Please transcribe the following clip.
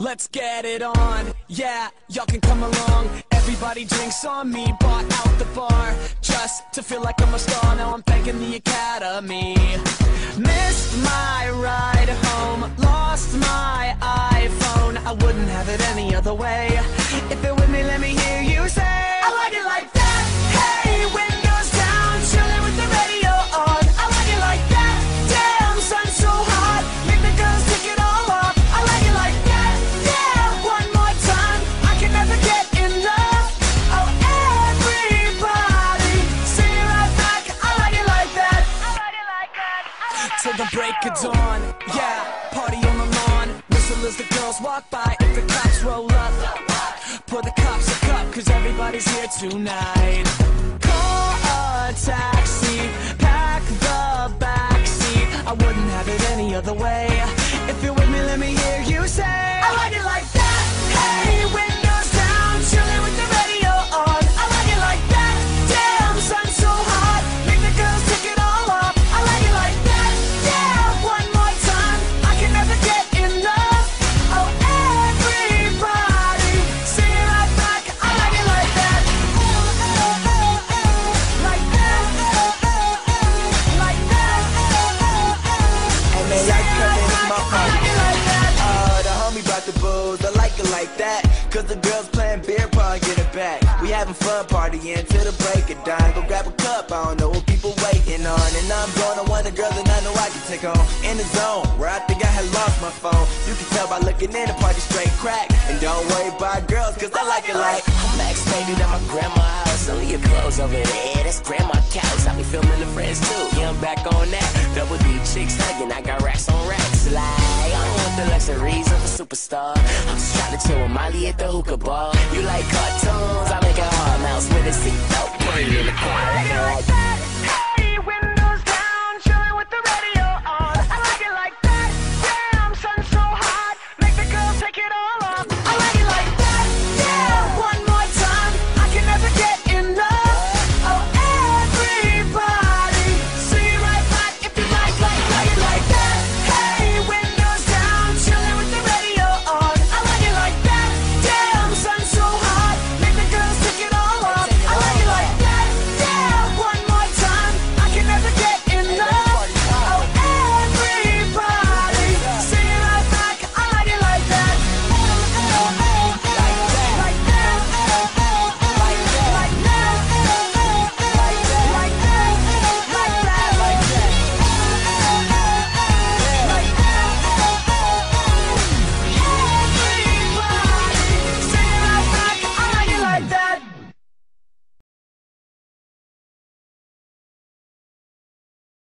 let's get it on. Yeah, y'all can come along. Everybody drinks on me, bought out the bar. Just to feel like I'm a star, now I'm thanking the academy. Missed my ride home, lost my iPhone. I wouldn't have it any other way. If you're with me, let me hear you say, I like it like that. The break of dawn, yeah, party on the lawn. Whistle as the girls walk by. If the cops roll up, pour the cops a cup, cause everybody's here tonight. Call a taxi, pack the backseat. I wouldn't have it any other way. If you're with me, let me hear you say, I like it like that. Hey, the booze, I like it like that. Cause the girls playing beer pong, get it back. We having fun partying till the break of dawn. Go grab a cup, I don't know what people waiting on. And I'm going on one of the girls that I know I can take on. In the zone, where I think I had lost my phone. You can tell by looking in the party straight crack. And don't worry about girls, cause I like it like. I'm backstage at my grandma's house. Only your clothes over there. That's grandma couch. I be filming the friends too. Yeah, I'm back on that. Double D chicks hugging. I got racks on racks. Like, I don't want the luxuries superstar. I'm just trying to chill with Molly at the hookah bar. You like cartoons? I make a hard mouse with a seatbelt. Put it in the car. I like it like that. Hey, windows down, chilling with the radio on. I like it like that. Damn, sun so hot, make the girls take it off.